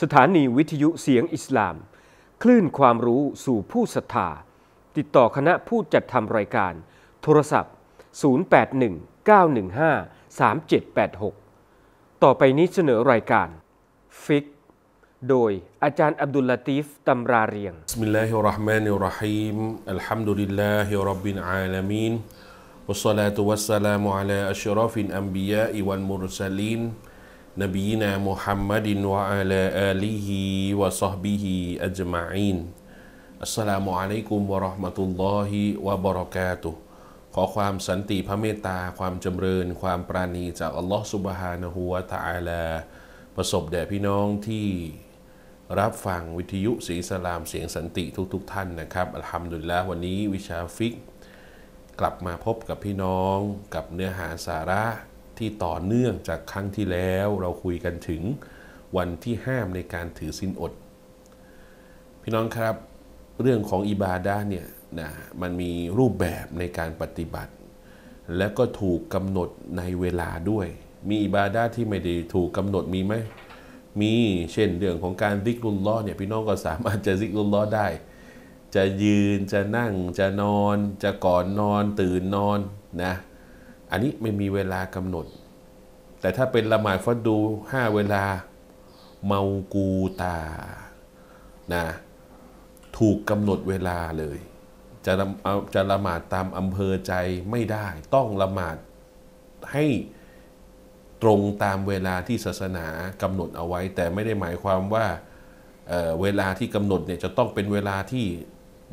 สถานีวิทยุเสียงอิสลาม คลื่นความรู้สู่ผู้ศรัทธา ติดต่อคณะผู้จัดทำรายการ โทรศัพท์ 0819153786 ต่อไปนี้เสนอรายการ ฟิก โดยอาจารย์อับดุลลาตีฟตำราเรียง بسم الله الرحمن الرحيم الحمد لله رب العالمين والصلاة والسلام على أشرف الأنبياء والمرسلين نبينا محمد وعلى آله وصحبه أجمعين السلام عليكم ورحمة الله وبركاته ขอความสันติพระเมตตา ความจำเริญ ความปราณีจากอัลลอฮ์ سبحانه และ تعالى ประสบแด่พี่น้องที่ รับฟังวิทยุสีสลามเสียงสันติทุกๆทท่านนะครับอัลฮัมดุลิลละวันนี้วิชาฟิก กลับมาพบกับพี่น้องกับเนื้อหาสาระ ที่ต่อเนื่องจากครั้งที่แล้วเราคุยกันถึงวันที่ห้ามในการถือสินอด พี่น้องครับเรื่องของอิบาดาเนี่ยนะมันมีรูปแบบในการปฏิบัติ และก็ถูกกำหนดในเวลาด้วย มีอิบาดาที่ไม่ได้ถูกกำหนดมีไหมมีเช่นเรื่องของการซิกรุลลอเนี่ยพี่น้องก็สามารถจะซิกรุลลอได้ จะยืนจะนั่งจะนอน จะก่อนนอนตื่นนอนนะ อันนี้ไม่มีเวลากำหนด แต่ถ้าเป็นละหมาดฟัดดูห้าเวลาเมากูตานะถูกกำหนดเวลาเลย จะละเอาจะละหมาดตามอำเภอใจไม่ได้ ต้องละหมาดให้ตรงตามเวลาที่ศาสนากำหนดเอาไว้ แต่ไม่ได้หมายความว่าเเวลาที่กำหนดเนี่ยจะต้องเป็นเวลาที่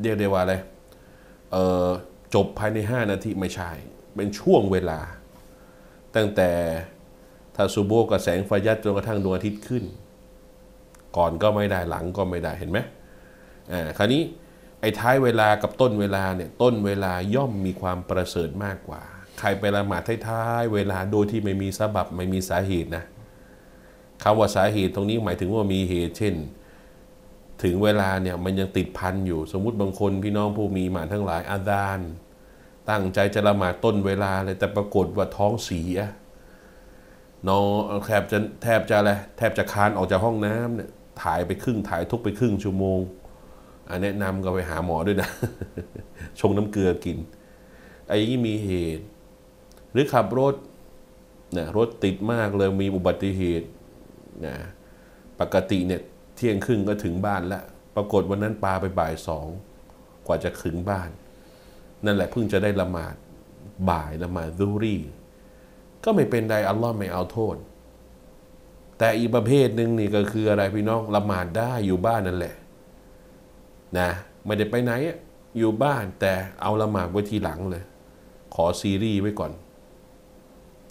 เรียกได้ว่าอะไรจบภายใน 5 นาทีไม่ใช่ เป็นช่วงเวลา ตั้งแต่ทาซูโบกับแสงไฟยัดจนกระทั่งดวงอาทิตย์ขึ้น ก่อนก็ไม่ได้หลังก็ไม่ได้เห็นไหมอ่าคราวนี้ไอ้ท้ายเวลากับต้นเวลาเนี่ยต้นเวลาย่อมมีความประเสริฐมากกว่า ใครไปละหมาดท้ายๆเวลาโดยที่ไม่มีสาบับไม่มีสาเหตุนะคำว่าสาเหตุตรงนี้หมายถึงว่ามีเหตุ เช่น ถึงเวลาเนี่ยมันยังติดพันอยู่ สมมุติบางคนพี่น้องผู้มีหมาทั้งหลายอาดาน ตั้งใจจะละหมาดต้นเวลาเลยแต่ปรากฏว่าท้องเสียนอนแทบจะแทบจะอะไรแทบจะคานออกจากห้องน้ำเนี่ยถ่ายไปครึ่งถ่ายทุกไปครึ่งชั่วโมงอันแนะนำก็ไปหาหมอด้วยนะ ชงน้ำเกลือกินไอ้นี้มีเหตุ หรือขับรถนะรถติดมากเลยมีอุบัติเหตุนะปกติเนี่ยเที่ยงครึ่งก็ถึงบ้านแล้ว ปรากฏวันนั้นปาไปบ่ายสองกว่าจะถึงบ้าน นั่นแหละเพิ่งจะได้ละหมาดบ่ายละหมาดซูรีก็ไม่เป็นไรอัลลอฮ์ไม่เอาโทษ แต่อีกประเภทหนึ่งนี่ก็คืออะไรพี่น้องละหมาดได้อยู่บ้านนั่นแหละนะไม่ได้ไปไหนอยู่บ้านแต่เอาละหมาดไว้ทีหลังเลย ขอซีรีส์ไว้ก่อน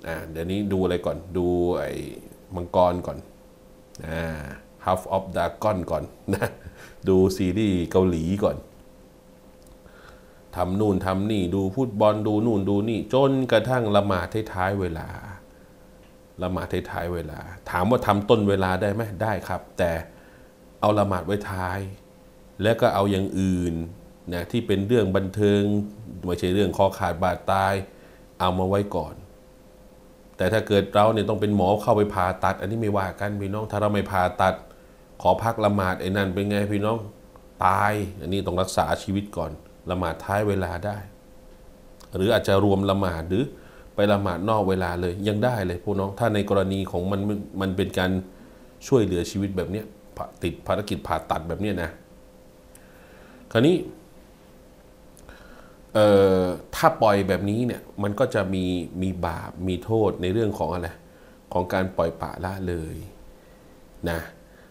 อ่าเดี๋ยวนี้ดูอะไรก่อนดูไอ้มังกรก่อนอ่า Half of Dragon ก่อนนะดูซีรีส์เกาหลีก่อน ทำนู่นทำนี่ดูฟุตบอลดูนู่นดูนี่จนกระทั่งละหมาดท้ายเวลาละหมาดท้ายเวลา ถามว่าทำต้นเวลาได้ไหมได้ครับ แต่เอาละหมาดไว้ท้าย แล้วก็เอาอย่างอื่นนะที่เป็นเรื่องบันเทิงไม่ใช่เรื่องคอขาดบาดตาย เอามาไว้ก่อน แต่ถ้าเกิดเราเนี่ยต้องเป็นหมอเข้าไปผ่าตัด อันนี้ไม่ว่ากันพี่น้องถ้าเราไม่ผ่าตัด ขอพักละหมาดไอ้นั่นเป็นไงพี่น้องตาย อันนี้ต้องรักษาชีวิตก่อน ละหมาดท้ายเวลาได้ หรืออาจจะรวมละหมาดหรือไปละหมาดนอกเวลาเลยยังได้เลยพวกน้องถ้าในกรณีของมันมันเป็นการช่วยเหลือชีวิตแบบนี้ติดภารกิจผ่าตัดแบบนี้นะ คราวนี้ถ้าปล่อยแบบนี้เนี่ยมันก็จะมีมีบาปมีโทษในเรื่องของอะไรของการปล่อยปะละเลยนะ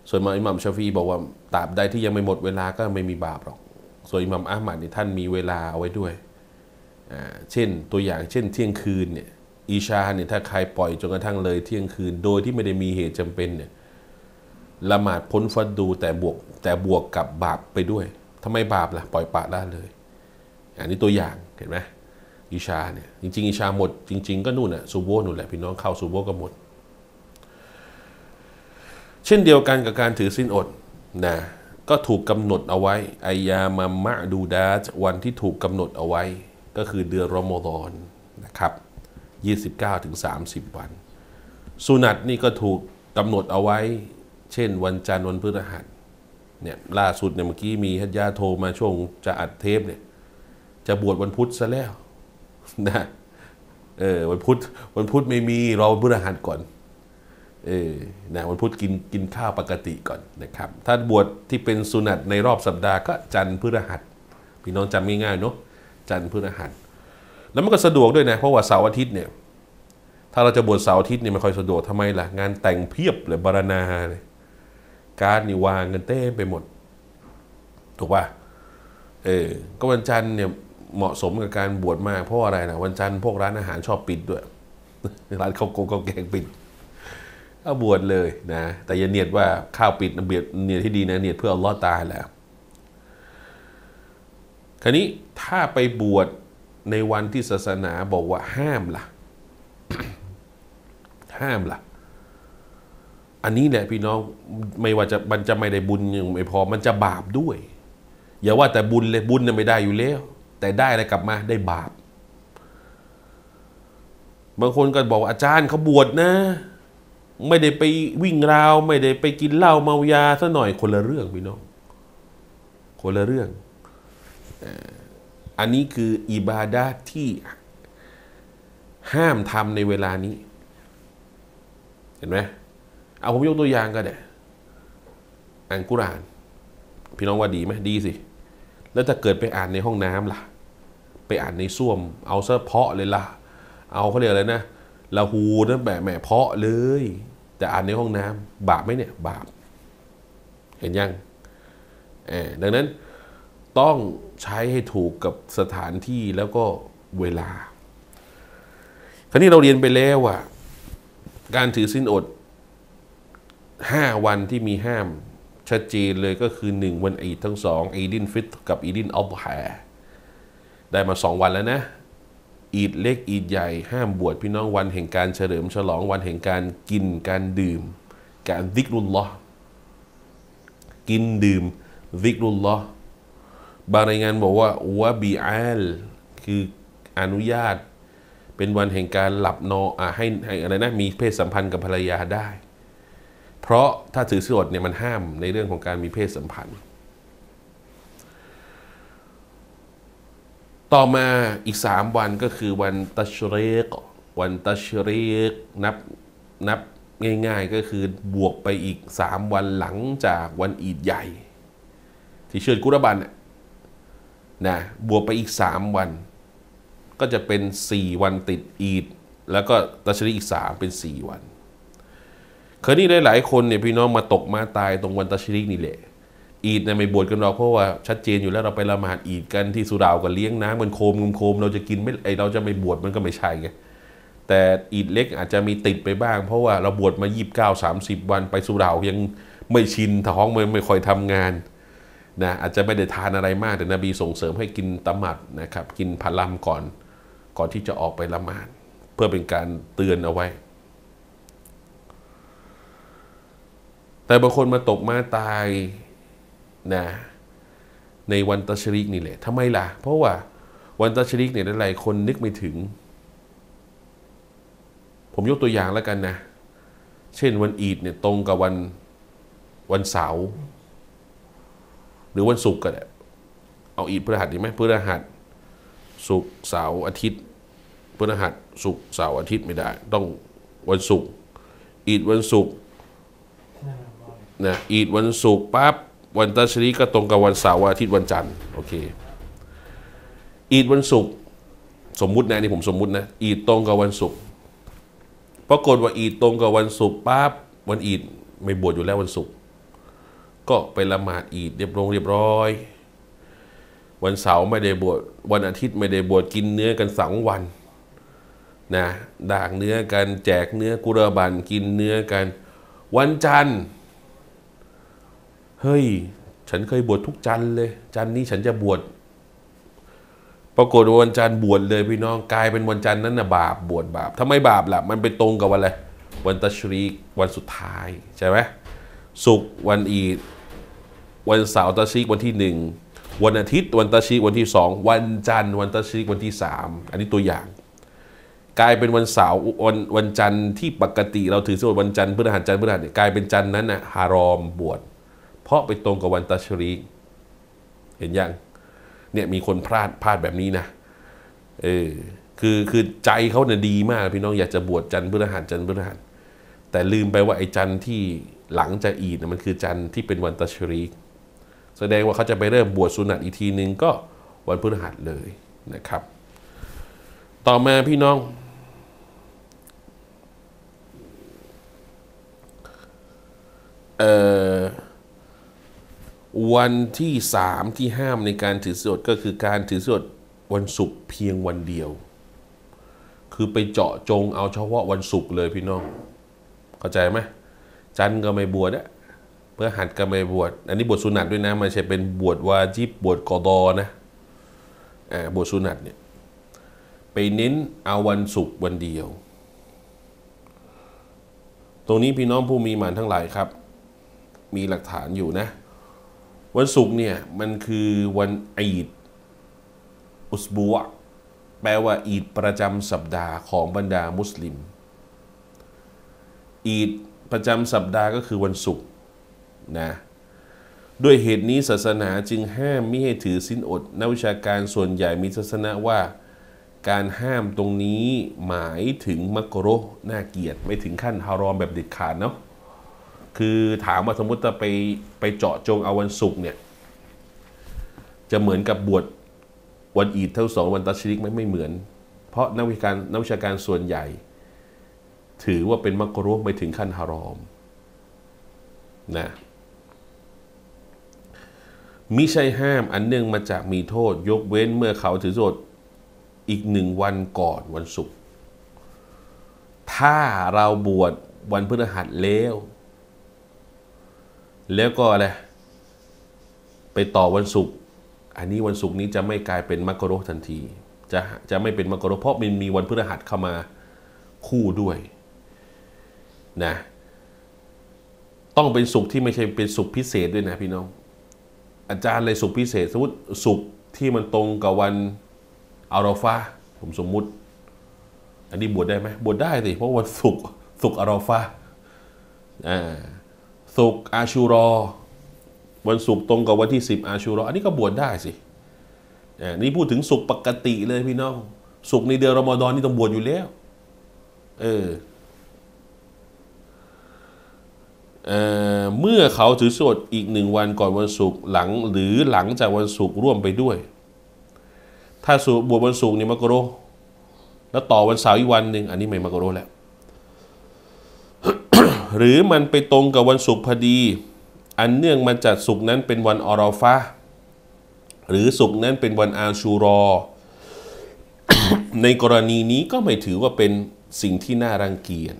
ส่วนมาอิหมัมชาฟีบอกว่าตราบใดที่ยังไม่หมดเวลาก็ไม่มีบาปหรอก ส่วนอิหมัมอามัดนี่ท่านมีเวลาเอาไว้ด้วย เช่นตัวอย่างเช่นเที่ยงคืนเนี่ยอีชาเนี่ยถ้าใครปล่อยจนกระทั่งเลยเที่ยงคืน โดยที่ไม่ได้มีเหตุจำเป็นเนี่ยละหมาดพ้นฟัดดูแต่บวกแต่บวกกับบาปไปด้วยทำไมบาปล่ะปล่อยปละเลย อันนี้ตัวอย่างเห็นไหมอิชาเนี่ยจริง ๆ อิชาหมด จริง ๆ ก็นู่นน่ะซูโบนู่นแหละพี่น้องเข้าซูโบก็หมด เช่นเดียวกันกับการถือสินอดนะ ก็ถูกกำหนดเอาไว้อายามามะดูดาวันที่ถูกกำหนดเอาไว้ ก็คือเดือนรอมฎอนนะครับ29ถึง30 วัน สุนัตนี่ก็ถูกกำหนดเอาไว้ เช่น วันจันทร์วันพฤหัสเนี่ยล่าสุดเนี่ยเมื่อกี้มีฮัจญาโทรมาช่วงจะอัดเทปเนี่ยจะบวชวันพุธซะแล้วนะเออวันพุธวันพุธไม่มีรอวันพฤหัสก่อน เออนะวันพุธกินกินข้าวปกติก่อนนะครับ ถ้าบวชที่เป็นสุนัตในรอบสัปดาห์ก็จันทร์พฤหัสพี่น้องจำง่ายๆเนาะจันทร์พฤหัสแล้วมันก็สะดวกด้วยนะเพราะว่าเสาร์อาทิตย์เนี่ยถ้าเราจะบวชเสาร์อาทิตย์เนี่ยไม่ค่อยสะดวกทำไมล่ะ งานแต่งเพียบเลยบารณาเลยการนี่วางกันเต้ไปหมด ถูกป่ะเออก็วันจันทร์เนี่ยเหมาะสมกับการบวชมากเพราะอะไรนะวันจันทร์พวกร้านอาหารชอบปิดด้วยร้านข้าวโกงข้าวแกงปิด ก็บวชเลยนะแต่อย่าเนียดว่าข้าวปิดนะเบียดเนียดที่ดีนะเนียดเพื่ออัลลอฮ์ตายแล้วคราวนี้ถ้าไปบวชในวันที่ศาสนาบอกว่าห้ามล่ะ ห้ามล่ะ อันนี้เนี่ยพี่น้องไม่ว่าจะมันจะไม่ได้บุญยังไม่พอมันจะบาปด้วย อย่าว่าแต่บุญเลยบุญเนี่ยไม่ได้อยู่แล้ว แต่ได้อะไรกลับมาได้บาปบางคนก็บอกอาจารย์เขาบวชนะ ไม่ได้ไปวิ่งราว ไม่ได้ไปกินเหล้าเมายาซะหน่อยคนละเรื่องพี่น้องคนละเรื่อง อันนี้คืออิบาดาที่ห้ามทำในเวลานี้ เห็นไหมเอาผมยกตัวอย่างก็ได้อ่านกุราน พี่น้องว่าดีไหมดีสิ แล้วถ้าเกิดไปอ่านในห้องน้ำล่ะ ไปอ่านในส้วม เอาซะเพาะเลยล่ะ เอาเขาเรียกอะไรนะ ละหูนะแบบแหมเพราะเลย แต่อ่านในห้องน้ำบาปไหมเนี่ย บาป เห็นยังเออดังนั้นต้องใช้ให้ถูกกับสถานที่แล้วก็เวลา คราวนี้เราเรียนไปแล้วว่า การถือศีลอดห้าวันที่มีห้าม ชัดเจนเลยก็คือหนึ่งวันอีดทั้งสองอีดิลฟิตรีกับอีดิลอัฎฮาได้มาสองวันแล้วนะ อีดเล็กอีดใหญ่ห้ามบวชพี่น้องวันแห่งการเฉลิมฉลองวันแห่งการกินการดื่ม การดิกรุลลอกินดื่มดิกรุลลอบางรายงานบอกว่าวะบีอัลคืออนุญาต เป็นวันแห่งการหลับนอนอะให้ให้อะไรนะมีเพศสัมพันธ์กับภรรยาได้ เพราะถ้าถือสิอดเนี่ยมันห้ามในเรื่องของการมีเพศสัมพันธ์ ต่อมาอีกสามวันก็คือวันตัชเรกวันตัชเรกนับนับง่าย ๆ ก็คือบวกไปอีกสามวันหลังจากวันอีดใหญ่ ที่เชิญกุรบันน่ะนะบวกไปอีกสามวัน ก็จะเป็นสี่วันติดอีด แล้วก็ตัชรีอีกสามเป็นสี่วัน เคยนี่หลาย ๆ คนเนี่ยพี่น้องมาตกมาตายตรงวันตัชรีนี่แหละ อีดเนี่ยไม่บวชกันหรอกเพราะว่าชัดเจนอยู่แล้วเราไปละหมาดอีดกันที่สุราวกันเลี้ยงน้ำมันโคมงมโคมเราจะกินไม่ไอเราจะไม่บวชมันก็ไม่ใช่ไงแต่อีดเล็กอาจจะมีติดไปบ้าง เพราะว่าเราบวชมายีบเก้าสามสิบวันไปสุราวยังไม่ชินท้องมันไม่ค่อยทำงานนะอาจจะไม่ได้ทานอะไรมากแต่นบีส่งเสริมให้กินตมัดนะครับกินผลัมก่อนก่อนที่จะออกไปละหมาดเพื่อเป็นการเตือนเอาไว้ แต่บางคนมาตกมาตาย นะในวันตัชริกนี่แหละทำไมล่ะ เพราะว่าวันตัชริกเนี่ยหลายคนนึกไม่ถึง ผมยกตัวอย่างแล้วกันนะ เช่นวันอีดเนี่ยตรงกับวันวันเสาร์หรือวันศุกร์ก็ได้เอาอีดพฤหัสดีไหมพฤหัสศุกร์เสาร์อาทิตย์พฤหัสศุกร์เสาร์อาทิตย์ไม่ได้ ต้องวันศุกร์อีดวันศุกร์นะอีดวันศุกร์ปั๊บ วันตัชรีก็ตรงกับวันเสาร์วันอาทิตย์วันจันทร์โอเคอีดวันศุกร์สมมุตินะนี่ผมสมมุตินะอีดตรงกับวันศุกร์ปรากฏว่าอีดตรงกับวันศุกร์ปั๊บวันอีดไม่บวชอยู่แล้ววันศุกร์ก็ไปละหมาดอีดเรียบร้อยเรียบร้อย วันเสาร์ไม่ได้บวชวันอาทิตย์ไม่ได้บวชกินเนื้อกันสองวันนะด่างเนื้อกันแจกเนื้อกุรบันกินเนื้อกัน วันจันทร์ เฮ้ย ฉันเคยบวชทุกจันเลย จันนี้ฉันจะบวชปรากฏวันจันทร์บวชเลยพี่น้องกลายเป็นวันจันทร์นั้นนะบาปบวชบาปทำไมบาปล่ะ มันไปตรงกับวันอะไรวันตัชรีวันสุดท้ายใช่ไหมศุกวันอีดวันเสาร์ตัชรีกวันที่หนึ่งวันอาทิตย์วันตัชรีกวันที่สองวันจันทร์วันตัชรีกวันที่สามอันนี้ตัวอย่าง กลายเป็นวันเสาร์วันวันจันทร์ที่ปกติเราถือสวดวันจันทร์พฤหัสจันทร์พฤหัสเนี่ยกลายเป็นจันทร์นั้นนะฮารอมบวช เพราะไปตรงกับวันตัชรี เห็นยังเนี่ยมีคนพลาดพลาดแบบนี้นะเออคือคือใจเขาเนี่ยดีมาก พี่น้องอยากจะบวชจันทร์พฤหัสจันทร์พฤหัสแต่ลืมไปว่าไอ้จันทร์ที่หลังจะอีดนะมันคือจันทร์ที่เป็นวันตัชรีแสดงว่าเขาจะไปเริ่มบวชสุนัตอีกทีหนึ่งก็วันพฤหัสเลยนะครับ ต่อมาพี่น้อง เอ่อ วันที่สามที่ห้ามในการถือสดก็คือการถือสดวันศุกร์เพียงวันเดียว คือไปเจาะจงเอาเฉพาะวันศุกร์เลยพี่น้อง เข้าใจไหมจันทร์ก็ไม่บวชอะเพื่อหัดก็ไม่บวช อันนี้บทสุนัตด้วยนะไม่ใช่เป็นบวชวาจิบบวชกอดอนะอ่าบทสุนัตเนี่ยไปเน้นเอาวันศุกร์วันเดียว ตรงนี้พี่น้องผู้มีหมานทั้งหลายครับ มีหลักฐานอยู่นะ วันศุกร์เนี่ยมันคือวันอีดอุสบัวแปลว่าอีดประจำสัปดาห์ของบรรดามุสลิม อีดประจำสัปดาห์ก็คือวันศุกร์นะด้วยเหตุนี้ศาสนาจึงห้ามไม่ให้ถือสินอด นักวิชาการส่วนใหญ่มีทัศนะว่า การห้ามตรงนี้หมายถึงมักโรน่าเกียดไม่ถึงขั้นฮารอมแบบเด็ดขาดเนาะ คือถามว่าสมมติจะไปไปเจาะจงเอาวันศุกร์เนี่ย จะเหมือนกับบวชวันอีดเท่าสองวันตัชริกไหม่ไม่เหมือน เพราะนักวิชาการนักวิชาการส่วนใหญ่ ถือว่าเป็นมักโรไม่ถึงขั้นฮารอมนะมิใช่ห้ามอันเนื่องมาจากมีโทษ ยกเว้นเมื่อเขาถือโทษอีกหนึ่งวันก่อนวันศุกร์ถ้าเราบวชวันพฤหัสแล้ว แล้วก็อะไรไปต่อวันศุกร์อันนี้วันศุกร์นี้จะไม่กลายเป็นมักกะโรทันที จะจะไม่เป็นมักกะโรเพราะมันมีวันพฤหัสเข้ามาคู่ด้วยนะต้องเป็นศุกร์ที่ไม่ใช่เป็นศุกร์พิเศษด้วยนะพี่น้อง อาจารย์เลยศุกร์พิเศษ สมมติศุกร์ที่มันตรงกับวันอาราฟาผมสมมุติ อันนี้บวชได้ไหมบวชได้สิเพราะวันศุกร์ศุกร์อาราฟาอ่า ศุกร์อาชูรอ วันศุกร์ตรงกับวันที่สิบอาชูรอ อันนี้ก็บวชได้สิอ่านี่พูดถึงศุกร์ปกติเลยพี่น้องศุกร์ในเดือนรอมฎอนนี่ต้องบวชอยู่แล้ว เออเมื่อเขาถือสวดอีกหนึ่งวันก่อนวันศุกร์หลังหรือหลังจากวันศุกร์ร่วมไปด้วย ถ้าสูบวชวันศุกร์นี่มักโรแล้วต่อวันเสาร์อีกวันหนึ่งอันนี้ไม่มักโรแล้ว หรือมันไปตรงกับวันศุกร์พอดี อันเนื่องมาจากศุกร์นั้นเป็นวันออรอฟาหรือศุกร์นั้นเป็นวันอาชูรอ ในกรณีนี้ก็ไม่ถือว่าเป็นสิ่งที่น่ารังเกียจ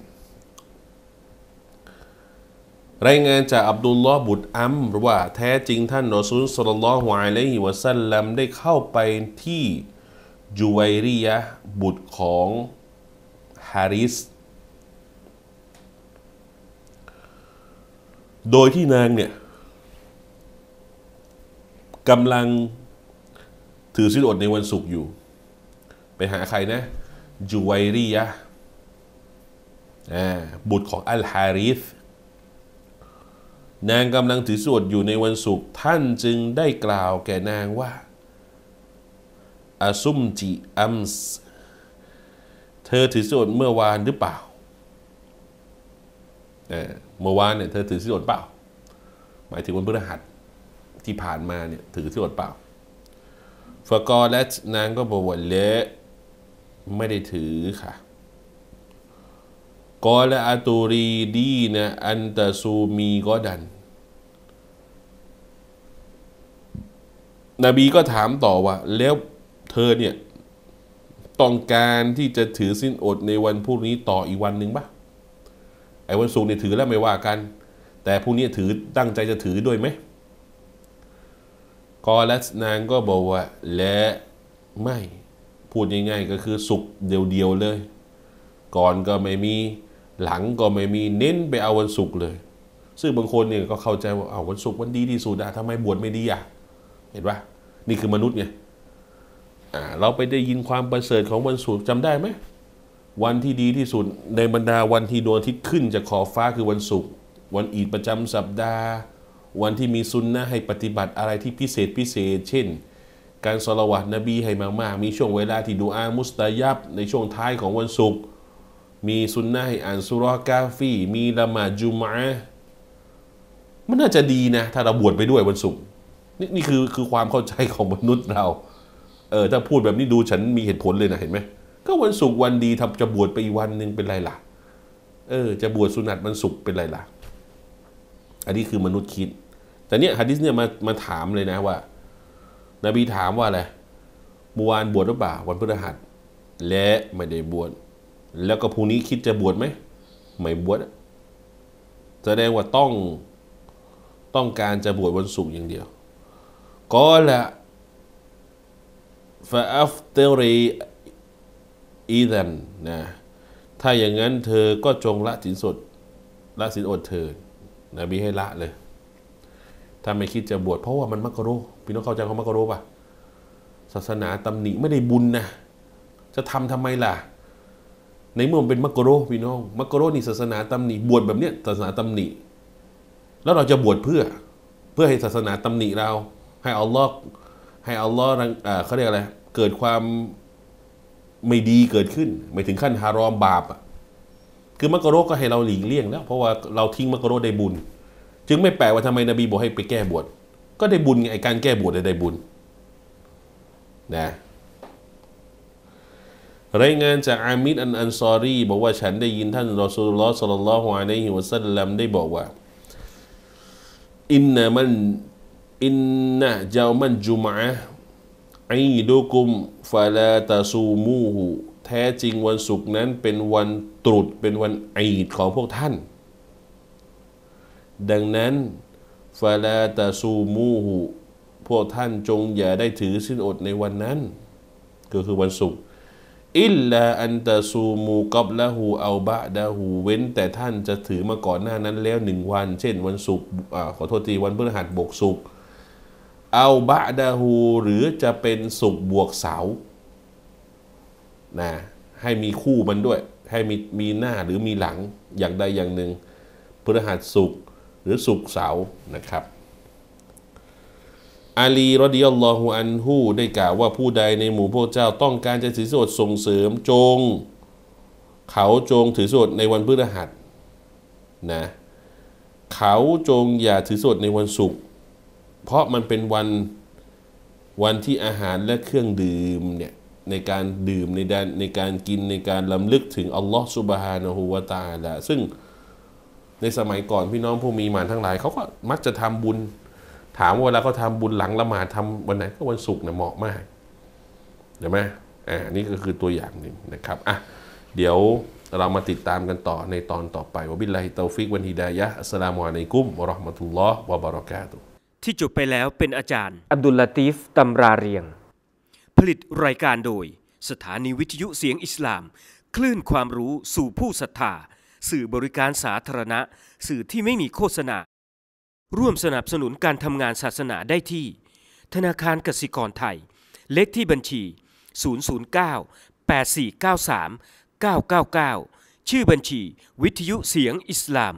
รายงานจากอับดุลลอฮ์บุตรอัมว่าแท้จริงท่านรอซูลสุลลัลฮวายละฮิวซัลลัมได้เข้าไปที่จูไวรียะบุตรของฮาริส โดยที่นางเนี่ยกำลังถือสินอดในวันศุกร์อยู่ ไปหาใครนะจูไวรียะบุตรของอัลฮาริสนางกำลังถือสวดอยู่ในวันศุกร์ท่านจึงได้กล่าวแก่นางว่าอาซุมจิอัมส์ เธอถือสวดเมื่อวานหรือเปล่า เมื่อวานเนี่ยเธอถือสวดเปล่า หมายถึงวันพฤหัสที่ผ่านมาเนี่ยถือสวดเปล่าฟกอและนางก็บอกว่าเละไม่ได้ถือค่ะกอละอัตูรีดีนะอันตะซูมีก็ดัน นบีก็ถามต่อว่า แล้วเธอเนี่ย ต้องการที่จะถือสิ้นอดในวันพรุ่งนี้ต่ออีกวันหนึ่งปะ ไอ้วันศุกร์เนี่ยถือแล้วไม่ว่ากัน แต่พรุ่งนี้ถือตั้งใจจะถือด้วยไหมกอลัสนางก็บอกว่า และไม่พูดง่ายๆก็คือสุกเดียวๆเลย ก่อนก็ไม่มีหลังก็ไม่มีเน้นไปเอาวันศุกร์เลย ซึ่งบางคนเนี่ยก็เข้าใจว่าเอาวันศุกร์วันดีที่สุดอะทำไมบวชไม่ดีอะเห็นปะนี่คือมนุษย์ไงเราไปได้ยินความประเสริฐของวันศุกร์จำได้ไหม วันที่ดีที่สุดในบรรดาวันที่ดวงอาทิตย์ขึ้นจากขอบฟ้าคือวันศุกร์วันอีดประจำสัปดาห์ วันที่มีซุนนะให้ปฏิบัติอะไรที่พิเศษพิเศษ เช่น การสละวัตนบีให้มากๆ มีช่วงเวลาที่ดูอามุสตายับในช่วงท้ายของวันศุกร์มีซุนนะให้อ่านสุรากาฟี มีละหมาดจุมะมันน่าจะดีนะ ถ้าเราบวชไปด้วยวันศุกร์นี่นี่คือคือความเข้าใจของมนุษย์เรา เออถ้าพูดแบบนี้ดูฉันมีเหตุผลเลยนะเห็นไหม ก็วันศุกร์วันดีทำจะบวชไปอีกวันหนึ่งเป็นไรล่ะ เออ จะบวชสุนัตวันศุกร์เป็นไรล่ะ อันนี้คือมนุษย์คิด แต่เนี้ยฮะดิษเนี่ยมามาถามเลยนะว่า นบีถามว่าอะไรเมื่อวานบวชหรือเปล่าวันพฤหัส และไม่ได้บวชแล้วก็พรุ่งนี้คิดจะบวชไหมไม่บวชแสดงว่าต้องต้องการจะบวชวันศุกร์อย่างเดียวก็ละฟาอัฟเตอรี อีดันนะถ้าอย่างนั้นเธอก็จงละสินสดละสินอดเธอนบีให้ละเลย ถ้าไม่คิดจะบวชเพราะว่ามันมักกะโรพี่น้องเข้าใจเขามักกะโรป่ะศาสนาตำหนิไม่ได้บุญนะ จะทำทำไมล่ะ ในเมื่อมันเป็นมักกะโรพี่น้องมักกะโรนี่ศาสนาตำหนิบวชแบบเนี้ยศาสนาตำหนิ แล้วเราจะบวชเพื่อเพื่อให้ศาสนาตำหนิเรา ให้อัลลอฮ์ให้อัลลอฮ์เขาเรียกอะไรเกิดความ ไม่ดีเกิดขึ้น ไม่ถึงขั้นฮารอมบาปอะคือมักกะโรก็ให้เราหลีกเลี่ยงแล้ว เพราะว่าเราทิ้งมักกะโรได้บุญ จึงไม่แปลกว่าทำไมนบีบอกให้ไปแก้บวชก็ได้บุญไงการแก้บวชได้บุญนะรายงานจากอามิดอันอันซอรีบอกว่าฉันได้ยินท่านรอสูลลอฮ์สัลลัลลอฮุอะลัยฮิวะสัลลัมได้บอกว่าอินนามันอินนะเจ้ามันจุมะ อีดุกุมฟาลาตาซูมูหูแท้จริงวันศุกร์นั้นเป็นวันตรุษเป็นวันอีดของพวกท่าน ดังนั้นฟาลาตาซูมูหูพวกท่านจงอย่าได้ถือสิ้นอดในวันนั้น ก็คือวันศุกร์อิลลาอันตาซูมูกับละหูเอาบะดาหูเว้น แต่ท่านจะถือมาก่อนหน้านั้นแล้วหนึ่งวัน เช่นวันศุกร์ขอโทษทีวันพฤหัสบกศุกร์ เอาบะดาหูหรือจะเป็นสุกบวกเสานะให้มีคู่มันด้วย ให้มีมีหน้าหรือมีหลังอย่างใดอย่างหนึ่งพฤหัสสุกหรือสุกเสานะครับอาลีรดิยัลลอฮุอันฮูได้กล่าวว่าผู้ใดในหมู่พวกเจ้าต้องการจะถือสวดส่งเสริมจง เขาจงถือสวดในวันพฤหัสนะเขาจงอย่าถือสวดในวันศุกร์ เพราะมันเป็นวันวันที่อาหารและเครื่องดื่มเนี่ยในการดื่มในการในการกินในการลำลึกถึงอัลลอฮ์สุบฮานะฮูวาตาละซึ่งในสมัยก่อนพี่น้องผู้มีมานทั้งหลายเขาก็มักจะทำบุญ ถามว่าเวลาเขาทาบุญหลังละหมาดทำวันไหนก็วันศุกร์นะเหมาะมากเห็นไหมอ่านี่ก็คือตัวอย่างหนึ่งนะครับอะเดี๋ยวเรามาติดตามกันต่อในตอนต่อไปوبالله التوفيق والهداية السلام عليكم ورحمة الله وبركاته ที่จบไปแล้วเป็นอาจารย์ อับดุลลาตีฟตำราเรียง ผลิตรายการโดย สถานีวิทยุเสียงอิสลาม คลื่นความรู้สู่ผู้ศรัทธา สื่อบริการสาธารณะ สื่อที่ไม่มีโฆษณา ร่วมสนับสนุนการทำงานศาสนาได้ที่ ธนาคารกสิกรไทย เลขที่บัญชี 009 8493 999 ชื่อบัญชี วิทยุเสียงอิสลาม